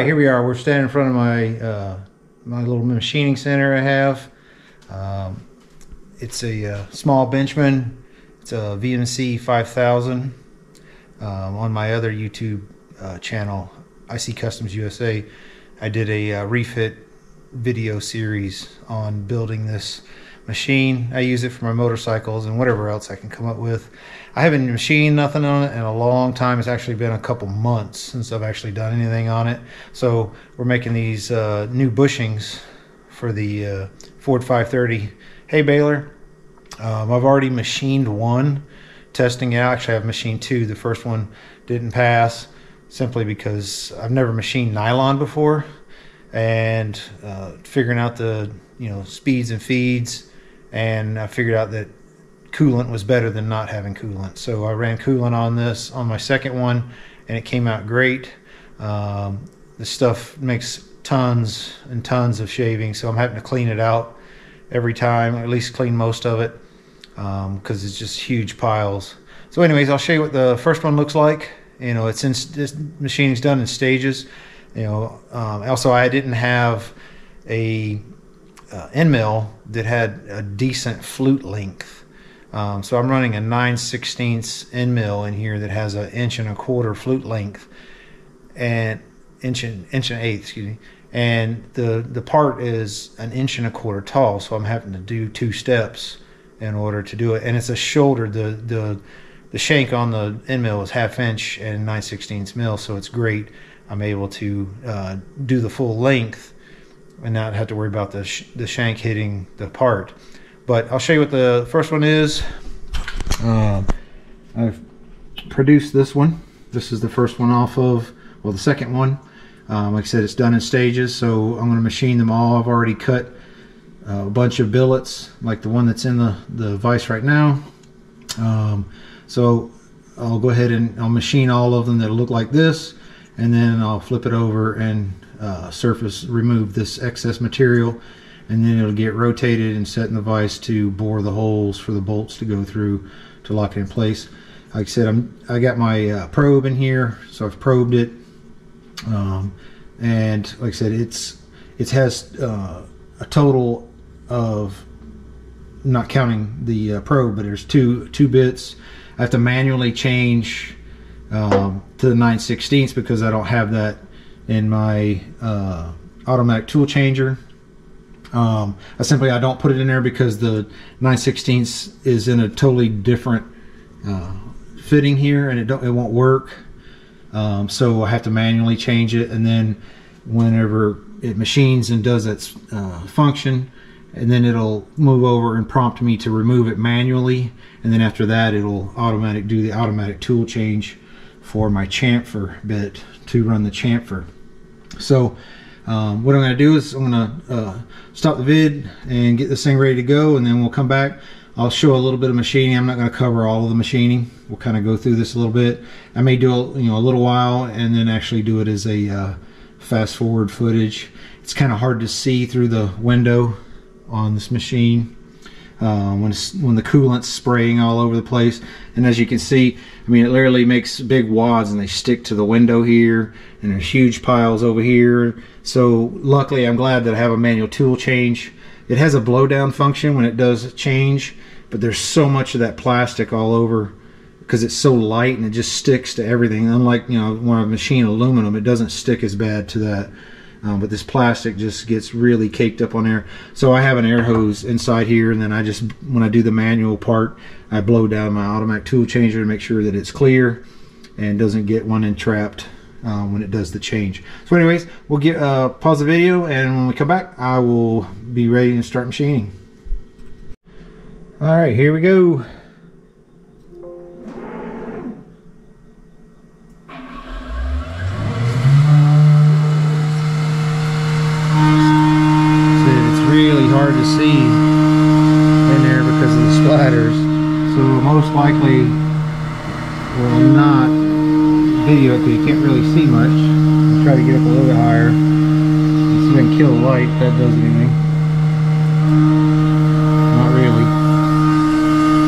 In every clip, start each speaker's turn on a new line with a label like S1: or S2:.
S1: Right, here we are. We're standing in front of my uh, my little machining center I have. Um, it's a uh, small Benchman. It's a VMC 5000. Um, on my other YouTube uh, channel, IC Customs USA, I did a uh, refit video series on building this machine. I use it for my motorcycles and whatever else I can come up with. I haven't machined nothing on it in a long time. It's actually been a couple months since I've actually done anything on it. So we're making these uh, new bushings for the uh, Ford 530 hay baler. Um, I've already machined one, testing out. Actually, I've machined two. The first one didn't pass simply because I've never machined nylon before, and uh, figuring out the you know speeds and feeds, and I figured out that coolant was better than not having coolant. So I ran coolant on this on my second one, and it came out great. Um, the stuff makes tons and tons of shaving, so I'm having to clean it out every time, at least clean most of it, because um, it's just huge piles. So, anyways, I'll show you what the first one looks like. You know, it's in this machining's done in stages. You know, um, also I didn't have a uh, end mill that had a decent flute length. Um, so I'm running a 9 16 end mill in here that has an inch and a quarter flute length and inch and inch and eighth, excuse me. And the the part is an inch and a quarter tall, so I'm having to do two steps in order to do it. And it's a shoulder. The the the shank on the end mill is half inch and 9 16 mil, so it's great. I'm able to uh, do the full length and not have to worry about the sh the shank hitting the part. But I'll show you what the first one is. Uh, I've produced this one. This is the first one off of, well, the second one. Um, like I said, it's done in stages, so I'm going to machine them all. I've already cut uh, a bunch of billets, like the one that's in the, the vise right now. Um, so I'll go ahead and I'll machine all of them that look like this, and then I'll flip it over and uh, surface remove this excess material and then it'll get rotated and set in the vise to bore the holes for the bolts to go through to lock it in place. Like I said, I'm, I got my uh, probe in here, so I've probed it. Um, and like I said, it's it has uh, a total of not counting the uh, probe, but there's two two bits. I have to manually change um, to the 9 16 because I don't have that in my uh, automatic tool changer. Um, I simply I don't put it in there because the 9 16 is in a totally different uh, fitting here and it don't it won't work. Um, so I have to manually change it and then whenever it machines and does its uh, function and then it'll move over and prompt me to remove it manually and then after that it'll automatic do the automatic tool change for my chamfer bit to run the chamfer. So um, what I'm going to do is I'm going to uh, stop the vid and get this thing ready to go and then we'll come back. I'll show a little bit of machining. I'm not going to cover all of the machining. We'll kind of go through this a little bit. I may do a, you know a little while and then actually do it as a uh, fast forward footage. It's kind of hard to see through the window on this machine uh, when when the coolant's spraying all over the place. And as you can see, I mean, it literally makes big wads and they stick to the window here, and there's huge piles over here. So luckily, I'm glad that I have a manual tool change. It has a blowdown function when it does change, but there's so much of that plastic all over because it's so light and it just sticks to everything. Unlike you know when I machine aluminum, it doesn't stick as bad to that. Um, but this plastic just gets really caked up on there. So I have an air hose inside here, and then I just, when I do the manual part, I blow down my automatic tool changer to make sure that it's clear and doesn't get one entrapped uh, when it does the change. So anyways, we'll get uh, pause the video, and when we come back, I will be ready to start machining. All right, here we go. See in there because of the splatters. So most likely will not video it because you can't really see much. I'll try to get up a little bit higher. See I can kill light that does anything. Not really.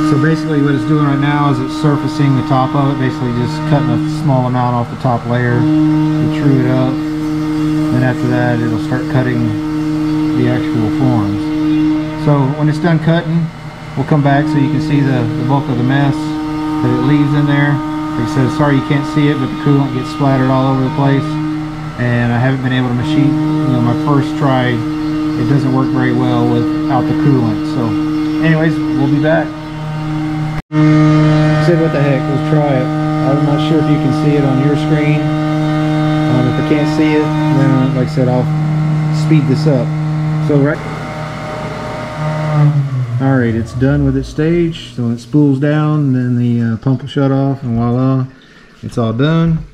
S1: So basically what it's doing right now is it's surfacing the top of it, basically just cutting a small amount off the top layer to true it up Then after that, it'll start cutting the actual forms. So when it's done cutting, we'll come back so you can see the, the bulk of the mess that it leaves in there. Like I said, sorry you can't see it, but the coolant gets splattered all over the place. And I haven't been able to machine, you know, my first try, it doesn't work very well without the coolant. So anyways, we'll be back. I said, what the heck, let's try it. I'm not sure if you can see it on your screen. Um, if I can't see it, then like I said, I'll speed this up. So right, all right, it's done with its stage. So it spools down, then the uh, pump will shut off, and voila, it's all done.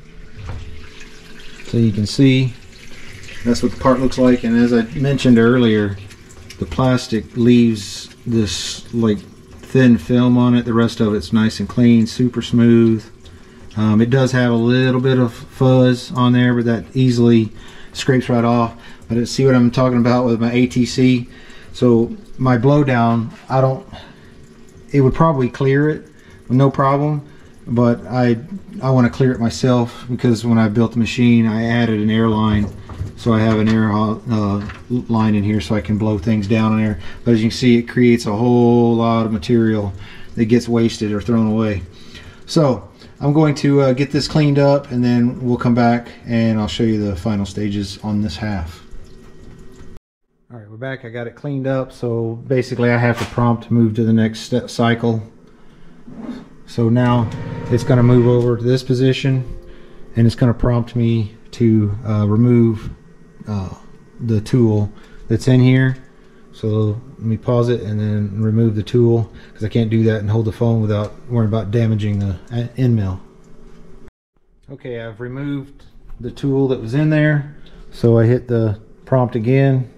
S1: So you can see that's what the part looks like. And as I mentioned earlier, the plastic leaves this like thin film on it. The rest of it's nice and clean, super smooth. Um, it does have a little bit of fuzz on there, but that easily scrapes right off. But see what I'm talking about with my ATC. So my blowdown, I don't, it would probably clear it, no problem. But I, I want to clear it myself because when I built the machine, I added an air line. So I have an air uh, line in here so I can blow things down in there. But as you can see, it creates a whole lot of material that gets wasted or thrown away. So I'm going to uh, get this cleaned up and then we'll come back and I'll show you the final stages on this half. All right, we're back. I got it cleaned up. So basically I have to prompt to move to the next step cycle. So now it's going to move over to this position and it's going to prompt me to uh, remove uh, the tool that's in here. So let me pause it and then remove the tool because I can't do that and hold the phone without worrying about damaging the uh, end mill. Okay, I've removed the tool that was in there. So I hit the prompt again.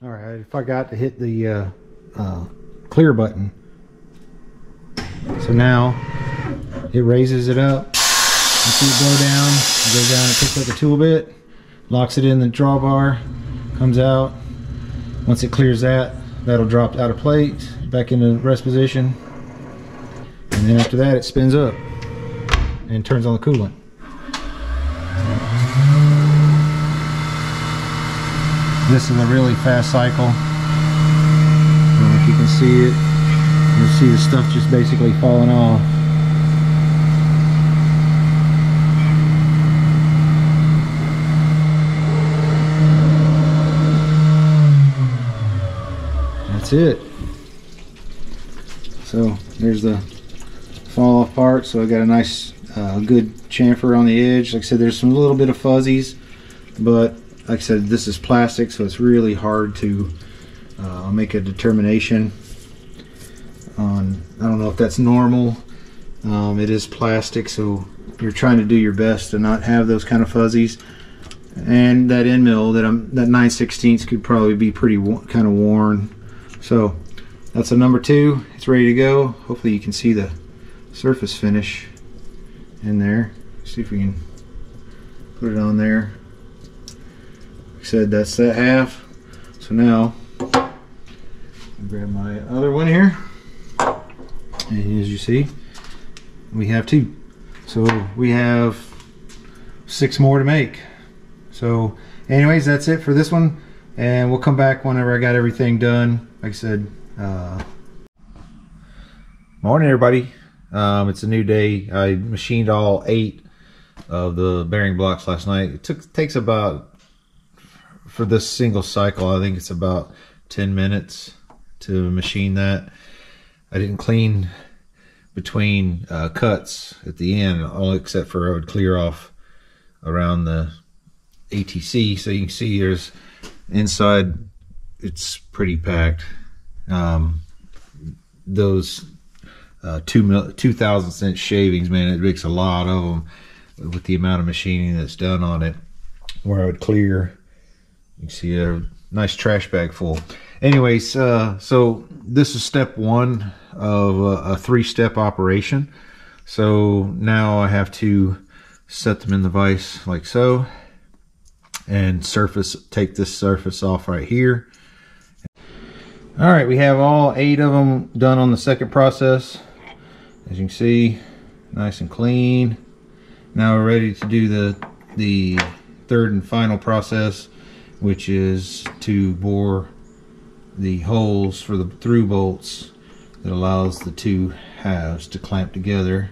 S1: All right, if I forgot to hit the uh, uh, clear button. So now it raises it up. You see it go down. It goes down, it picks up the tool bit, locks it in the drawbar, comes out. Once it clears that, that'll drop out of plate, back into rest position. And then after that, it spins up and turns on the coolant. This is a really fast cycle. If you can see it. You'll see the stuff just basically falling off. That's it. So there's the fall off part. So I got a nice uh, good chamfer on the edge. Like I said, there's some little bit of fuzzies, but like I said, this is plastic, so it's really hard to uh, make a determination on I don't know if that's normal. Um, it is plastic so you're trying to do your best to not have those kind of fuzzies. And that end mill that I'm that 9 16 could probably be pretty kind of worn. So that's a number two. It's ready to go. Hopefully you can see the surface finish in there. See if we can put it on there said that's that half. So now grab my other one here. And as you see we have two. So we have six more to make. So anyways that's it for this one. And we'll come back whenever I got everything done. Like I said uh, morning everybody. Um, it's a new day. I machined all eight of the bearing blocks last night. It took takes about for this single cycle I think it's about 10 minutes to machine that I didn't clean between uh, cuts at the end, all except for I would clear off around the ATC. So you can see there's inside, it's pretty packed. Um, those uh, two two thousand cent shavings, man, it makes a lot of them with the amount of machining that's done on it. Where I would clear, you see a nice trash bag full. Anyways, uh, so this is step one of a, a three-step operation. So now I have to set them in the vise like so and surface take this surface off right here. All right we have all eight of them done on the second process. As you can see nice and clean. Now we're ready to do the the third and final process, which is to bore the holes for the through bolts that allows the two halves to clamp together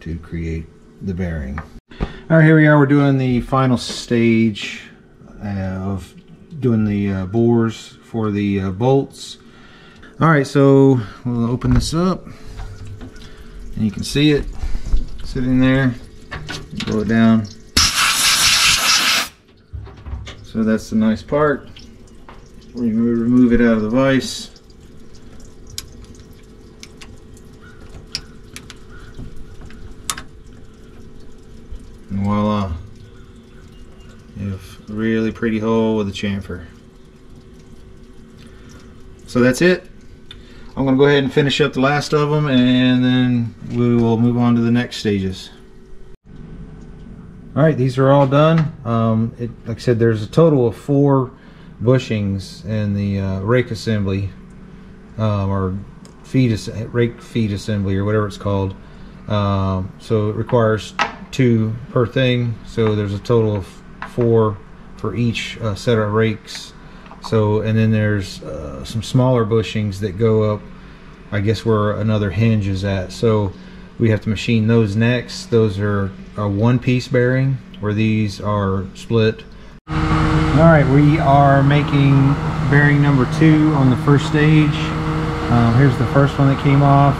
S1: to create the bearing. All right, here we are. We're doing the final stage of doing the uh, bores for the uh, bolts. All right, so we'll open this up and you can see it sitting there. Blow it down. So that's the nice part. We remove it out of the vise. And voila. You have a really pretty hole with a chamfer. So that's it. I'm going to go ahead and finish up the last of them and then we will move on to the next stages. Alright, these are all done. Um, it, like I said, there's a total of four bushings in the uh, rake assembly um, or feed rake feed assembly or whatever it's called. Um, so it requires two per thing. So there's a total of four for each uh, set of rakes. So and then there's uh, some smaller bushings that go up. I guess where another hinge is at. So we have to machine those next. Those are a one-piece bearing where these are split. All right, we are making bearing number two on the first stage. Um, here's the first one that came off.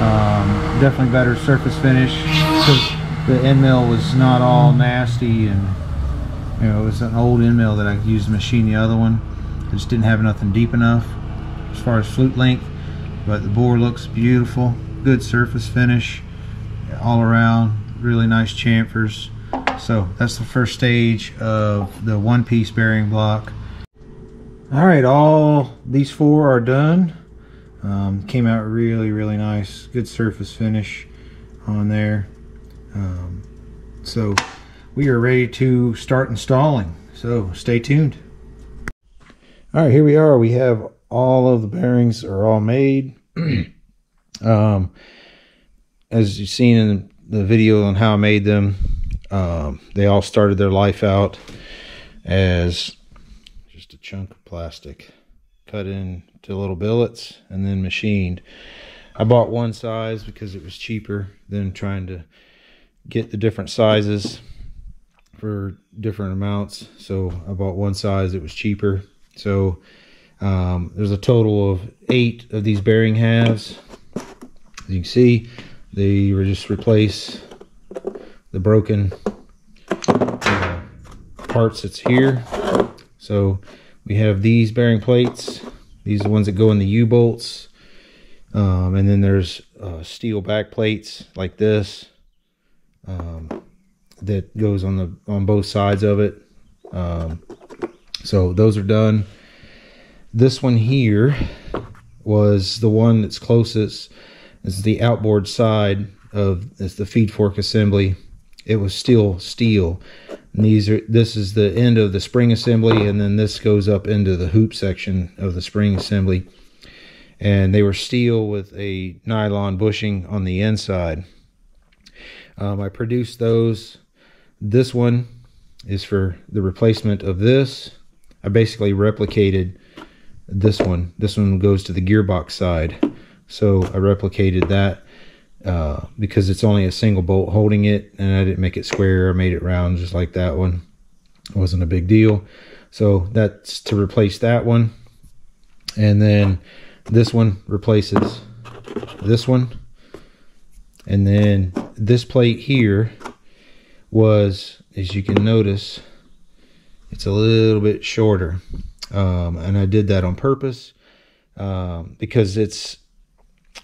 S1: Um, definitely better surface finish because the end mill was not all nasty and you know it was an old end mill that I used to machine the other one. It just didn't have nothing deep enough as far as flute length, but the bore looks beautiful good surface finish all around really nice chamfers. So that's the first stage of the one piece bearing block. All right all these four are done. Um, came out really really nice good surface finish on there. Um, so we are ready to start installing. So stay tuned. All right here we are. We have all of the bearings are all made Um, as you've seen in the video on how I made them, um, they all started their life out as just a chunk of plastic cut into little billets and then machined. I bought one size because it was cheaper than trying to get the different sizes for different amounts. So I bought one size, it was cheaper. So um, there's a total of eight of these bearing halves you can see, they just replace the broken uh, parts that's here. So we have these bearing plates. These are the ones that go in the U-bolts. Um, and then there's uh, steel back plates like this um, that goes on the on both sides of it. Um, so those are done. This one here was the one that's closest this is the outboard side of this the feed fork assembly. It was still steel. And these are this is the end of the spring assembly, and then this goes up into the hoop section of the spring assembly. And they were steel with a nylon bushing on the inside. Um, I produced those. This one is for the replacement of this. I basically replicated this one. This one goes to the gearbox side. So I replicated that uh, because it's only a single bolt holding it and I didn't make it square. I made it round just like that one. It wasn't a big deal. So that's to replace that one. And then this one replaces this one. And then this plate here was, as you can notice, it's a little bit shorter. Um, and I did that on purpose um, because it's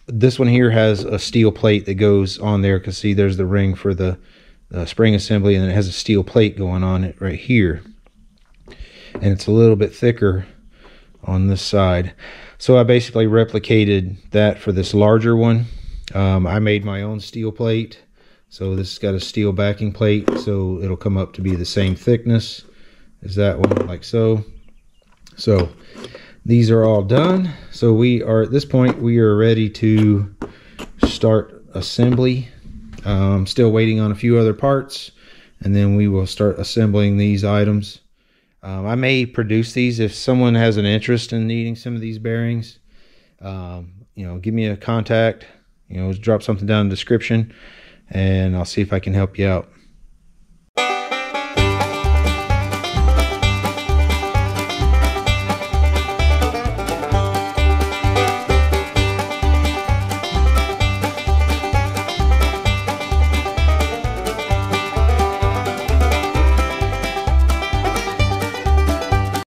S1: this one here has a steel plate that goes on there. Because see there's the ring for the, the spring assembly and it has a steel plate going on it right here. And it's a little bit thicker on this side. So I basically replicated that for this larger one. Um, I made my own steel plate. So this has got a steel backing plate so it'll come up to be the same thickness as that one like so. So these are all done. So we are at this point, we are ready to start assembly. Um, still waiting on a few other parts and then we will start assembling these items. Um, I may produce these if someone has an interest in needing some of these bearings. Um, you know, give me a contact. You know, drop something down in the description, and I'll see if I can help you out.